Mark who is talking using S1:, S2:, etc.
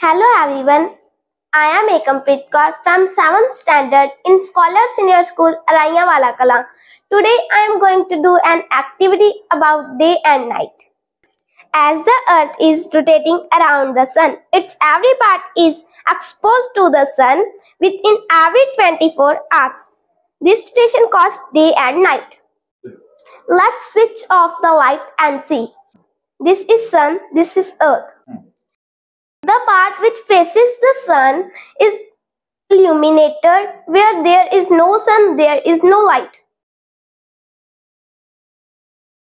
S1: Hello everyone. I am Ekam Pritkar from 7th standard in Scholar Senior School, Araiya Kala. Today I am going to do an activity about day and night. As the earth is rotating around the sun, its every part is exposed to the sun within every 24 hours. This rotation causes day and night. Let's switch off the light and see. This is sun, this is earth. Hmm. The part which faces the sun is illuminated. Where there is no sun, there is no light.